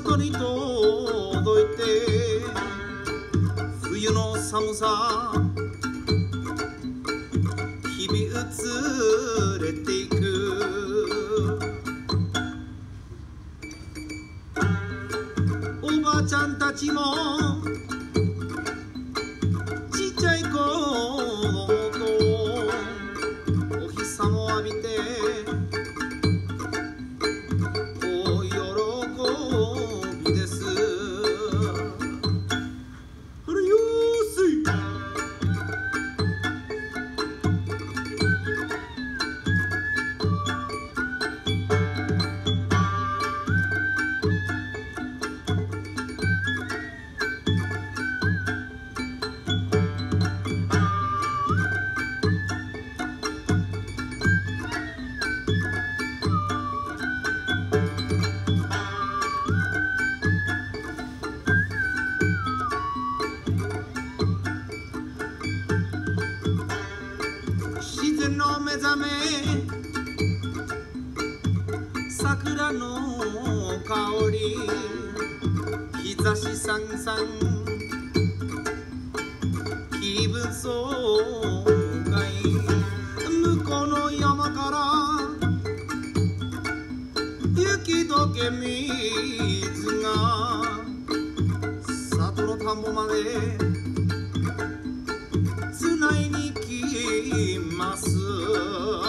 里に届いて冬の寒さ日々移れていく。おばあちゃんたちもの目覚め桜の香り日差しさんさん気分爽快向こうの山から雪解け水が里の田んぼまで kıymasın